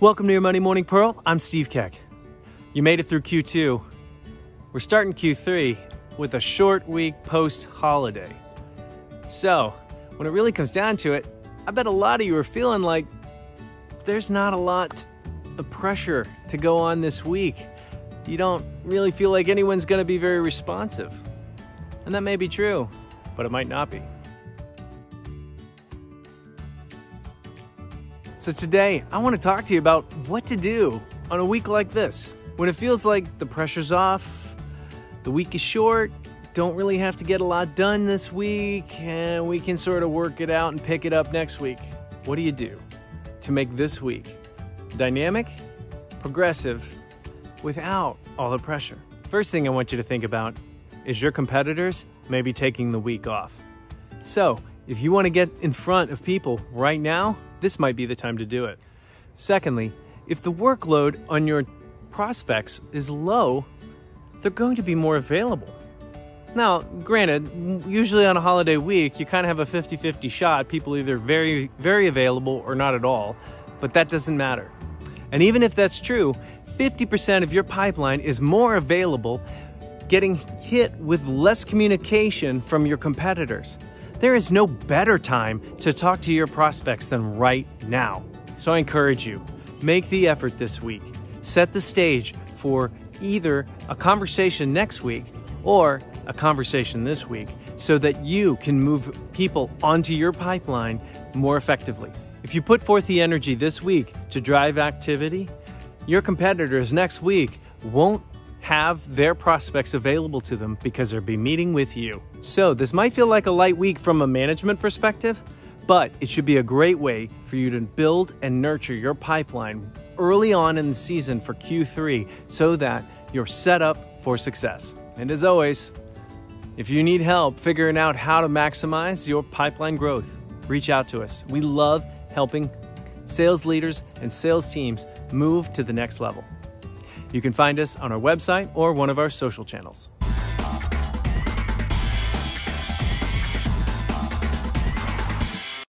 Welcome to your Monday Morning Pearl. I'm Steve Keck. You made it through Q2. We're starting Q3 with a short week post holiday. So, when it really comes down to it, I bet a lot of you are feeling like there's not a lot of pressure to go on this week. You don't really feel like anyone's going to be very responsive. And that may be true, but it might not be. So today, I want to talk to you about what to do on a week like this. When it feels like the pressure's off, the week is short, don't really have to get a lot done this week, and we can sort of work it out and pick it up next week. What do you do to make this week dynamic, progressive, without all the pressure? First thing I want you to think about is your competitors maybe taking the week off. So, if you want to get in front of people right now, this might be the time to do it. Secondly, if the workload on your prospects is low, they're going to be more available. Now, granted, usually on a holiday week, you kind of have a 50 50 shot. People either very, very available or not at all, but that doesn't matter. And even if that's true, 50% of your pipeline is more available getting hit with less communication from your competitors. There is no better time to talk to your prospects than right now. So I encourage you, make the effort this week. Set the stage for either a conversation next week or a conversation this week so that you can move people onto your pipeline more effectively. If you put forth the energy this week to drive activity, your competitors next week won't have their prospects available to them because they'll be meeting with you. So, this might feel like a light week from a management perspective, but it should be a great way for you to build and nurture your pipeline early on in the season for Q3 so that you're set up for success. And as always, if you need help figuring out how to maximize your pipeline growth, reach out to us. We love helping sales leaders and sales teams move to the next level. You can find us on our website or one of our social channels.